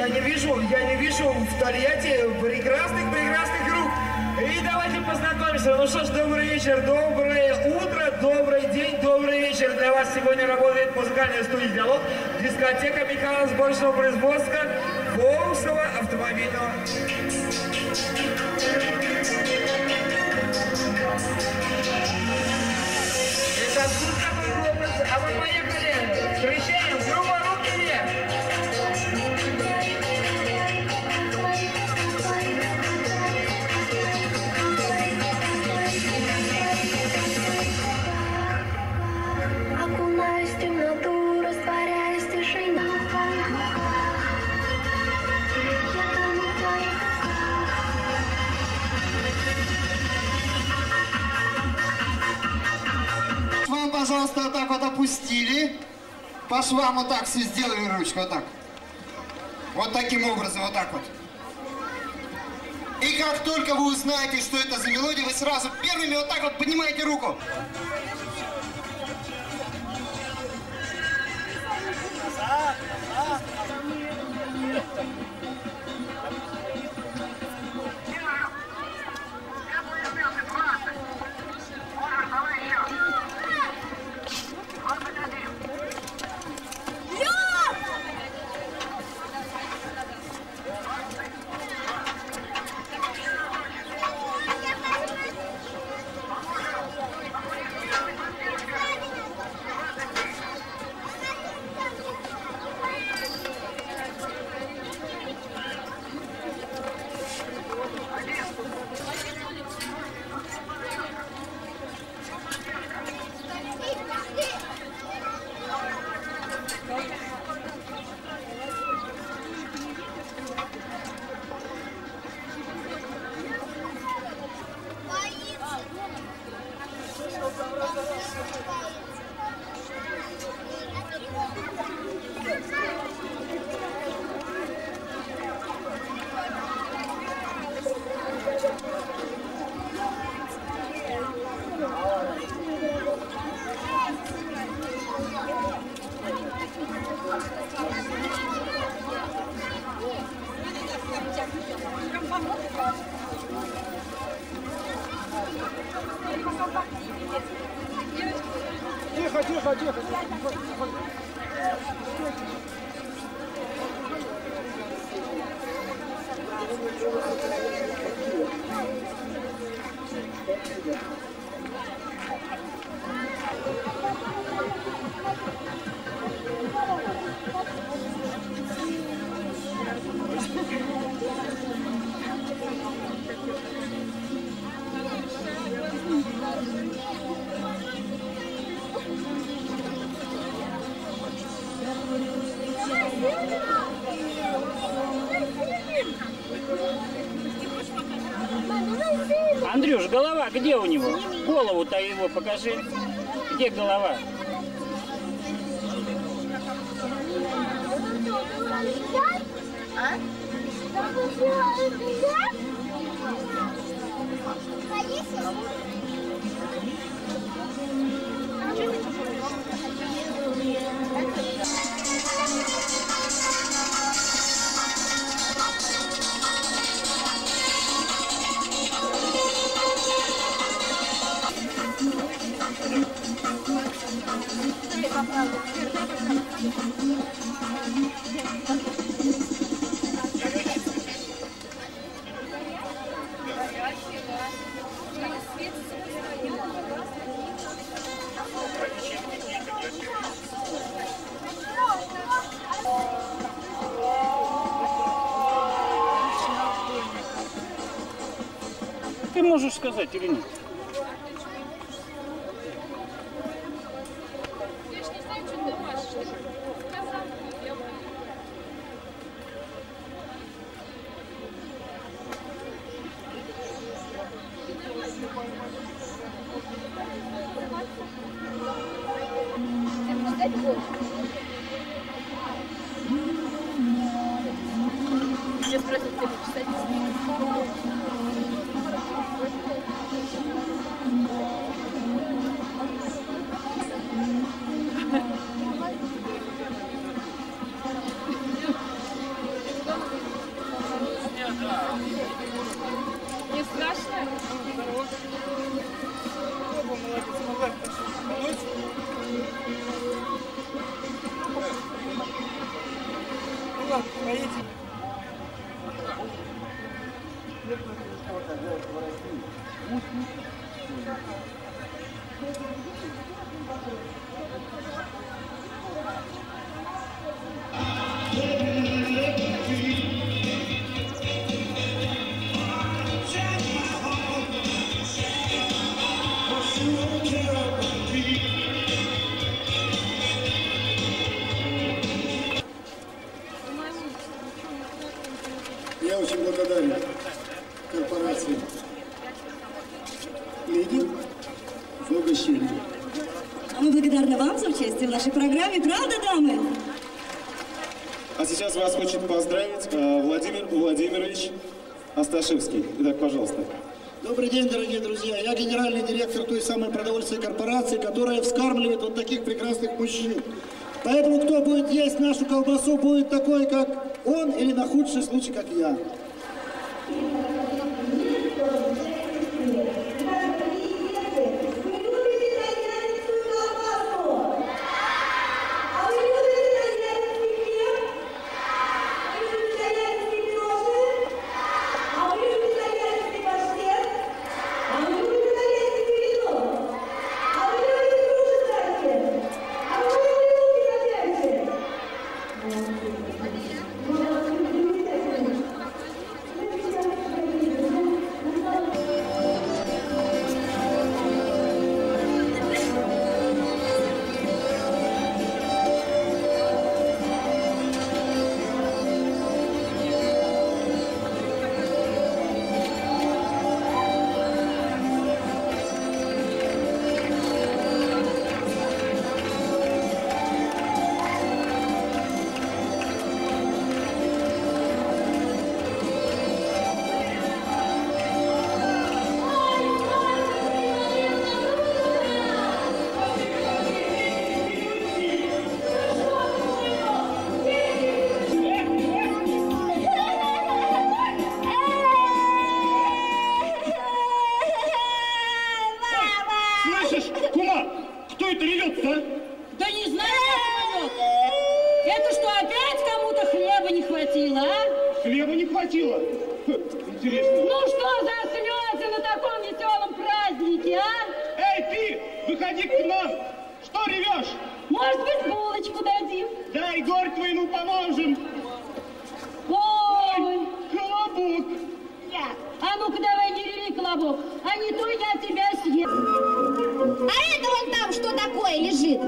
Я не вижу, я не вижу в Тольятти прекрасных-прекрасных рук. И давайте познакомимся. Ну что ж, добрый вечер, доброе утро, добрый день, добрый вечер. Для вас сегодня работает музыкальная студия «Диалог», дискотека Михаила Сборочного производства Волжского автомобильного. Это а мы поехали. Вот так вот опустили. По швам вот так все сделали ручку, вот так. Вот таким образом, вот так вот. И как только вы узнаете, что это за мелодия, вы сразу первыми вот так вот поднимаете руку. Андрюш, его покажи. Где голова? Ты можешь сказать или нет? Программе, правда, дамы? А сейчас вас хочет поздравить э, Владимир Владимирович Асташевский. Итак, пожалуйста. Добрый день, дорогие друзья. Я генеральный директор той самой продовольственной корпорации, которая вскармливает вот таких прекрасных мужчин. Поэтому кто будет есть нашу колбасу, будет такой, как он, или на худший случай, как я. Горь твоему поможем. Ой, Колобок. а ну-ка давай не Колобок, а не то я тебя съем. А это вон там что такое лежит?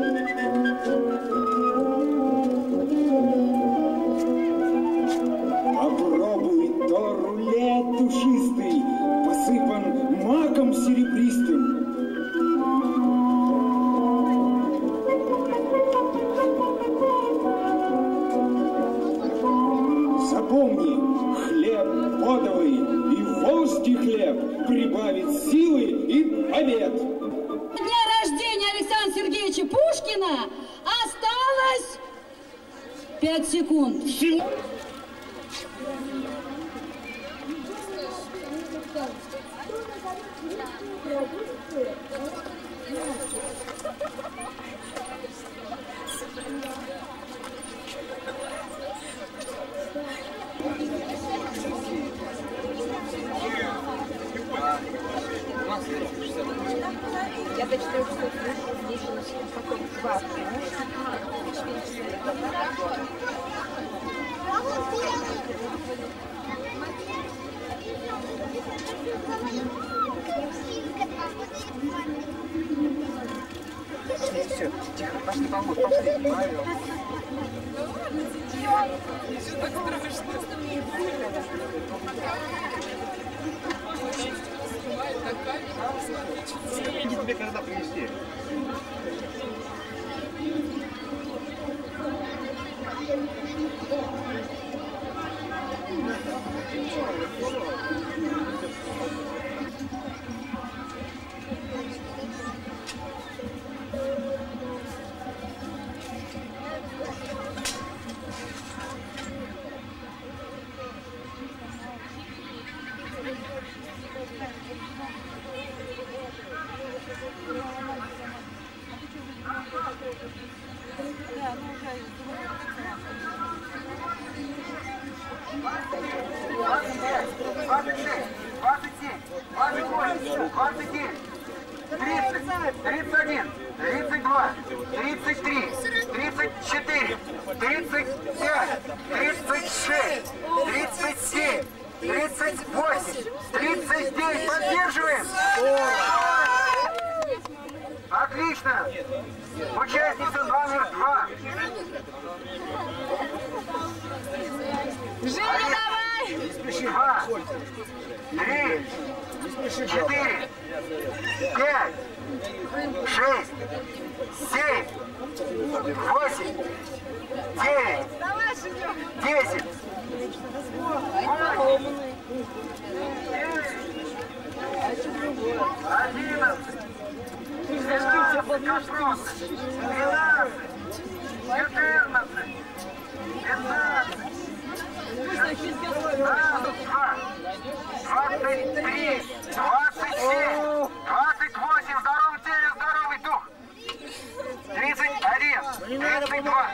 Восемь, девять, десять, одиннадцать, двенадцать, четырнадцать, пятнадцать, Двадцать три, двадцать семь,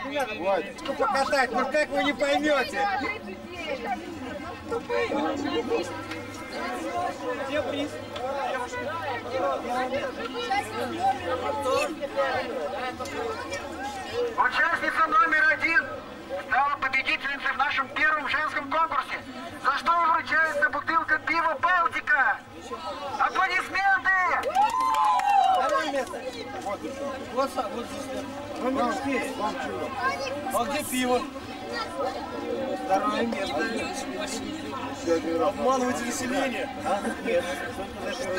Вот, покатать, ну как вы не поймете? Где приз? Участница номер один стала победительницей в нашем первом женском конкурсе, за что вручается бутылка пива «Балтика». Аплодисменты! Второе место. Вот, вот, вот здесь. Номер четыре. А где пиво? Второе место. Обманываете население? А? Нет. выступить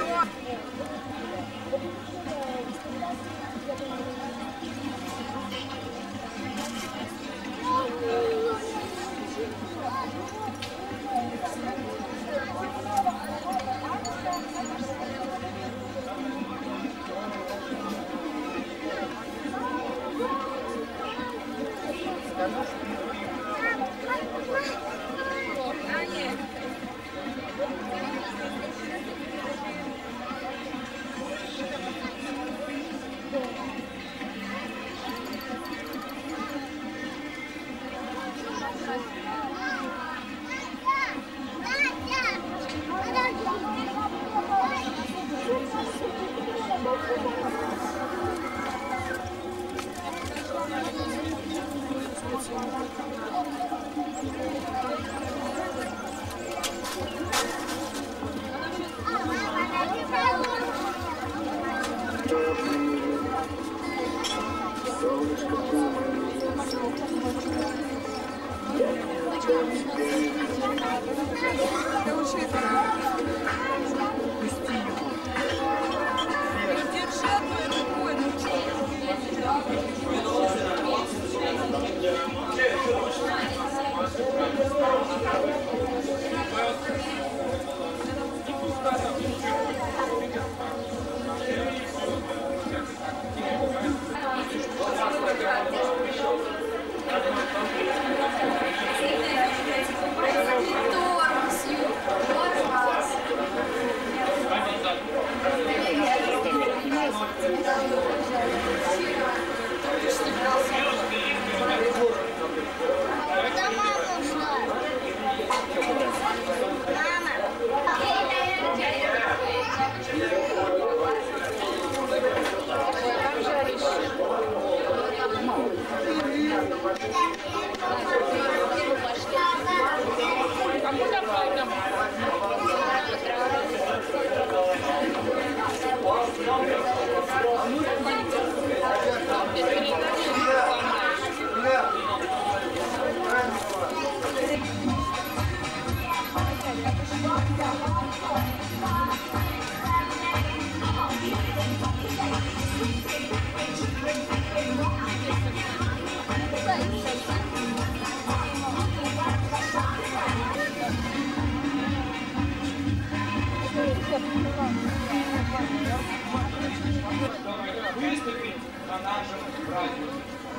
нашем празднике.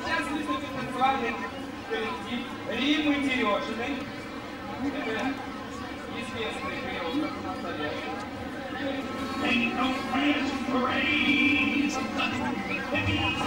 Сейчас выступит танцевальный коллектив Римы Терешиной. Это известный хореограф настоящий. Ain't no place for rain. It means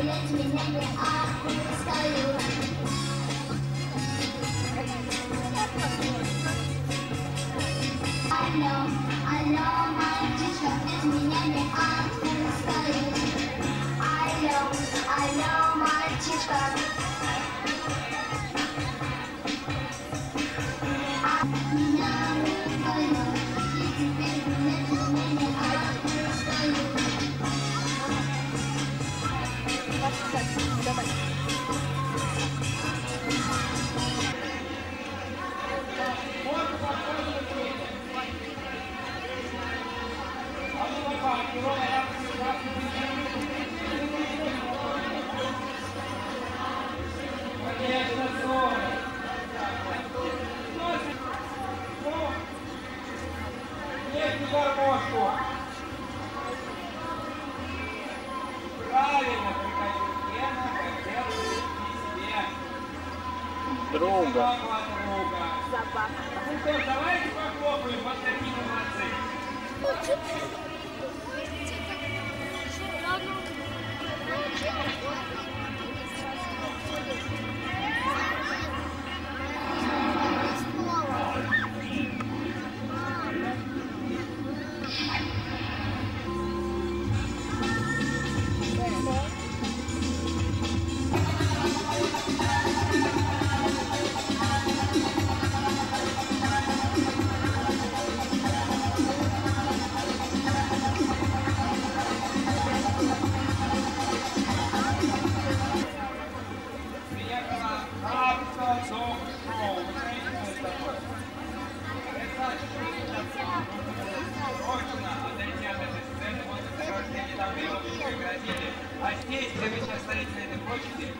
I know, I know. Друга. Собаку от друга. Ну что, давайте похлопаем, вот такие вы молодцы. Здесь, сейчас стоите на этой площади,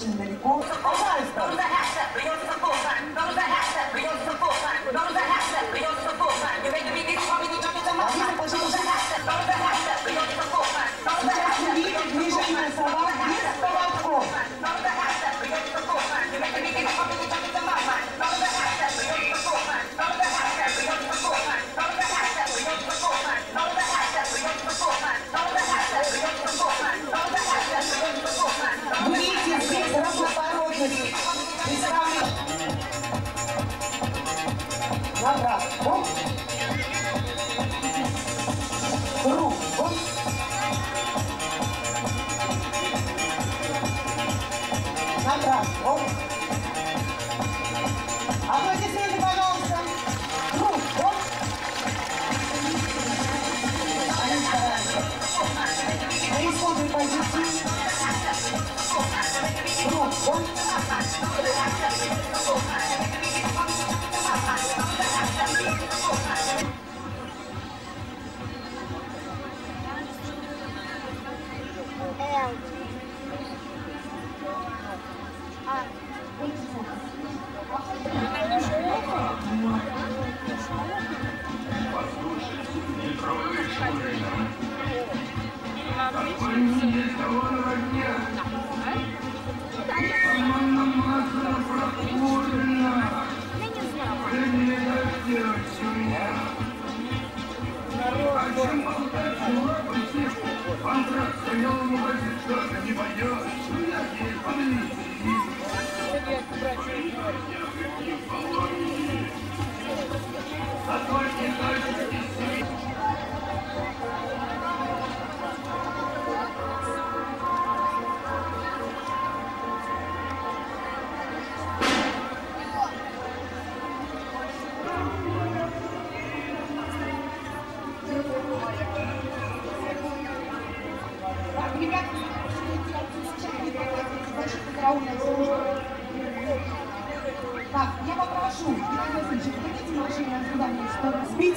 потому что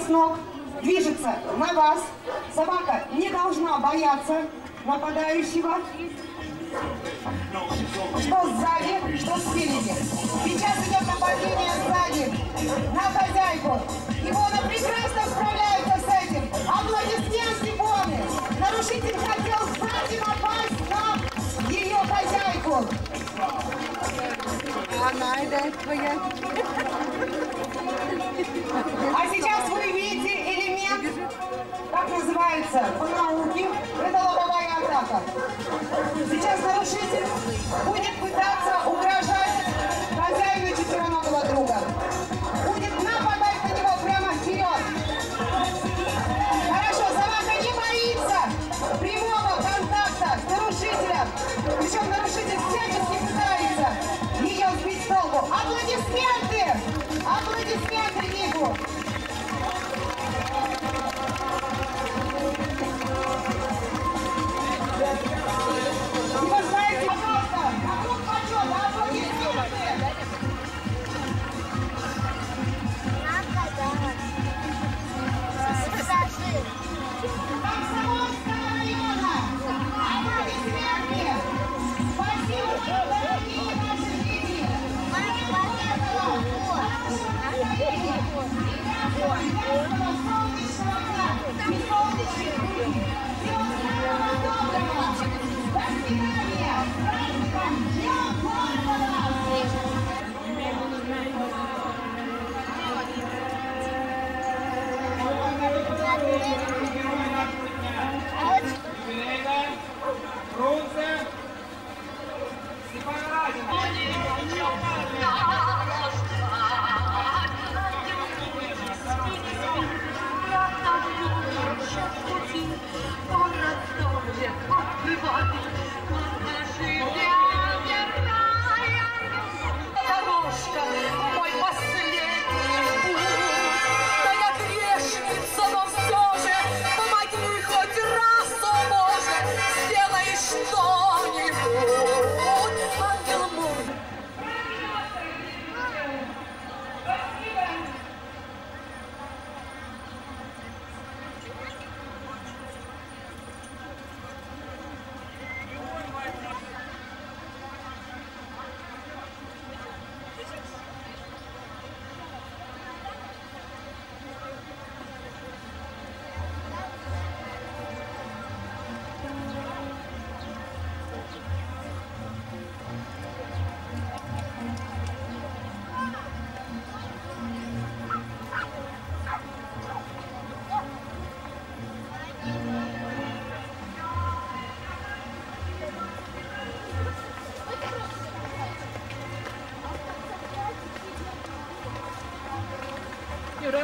с ног, движется на вас. Собака не должна бояться нападающего. Что сзади, что спереди. Сейчас идет нападение сзади на хозяйку. Ивона прекрасно справляется с этим. Аплодисменты Ивоны. Нарушитель хотел сзади напасть на ее хозяйку. Она это твоя. А сейчас вы видите элемент, как называется по науке, это лобовая атака. Сейчас нарушитель будет пытаться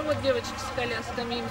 вот девочки с колясками. Я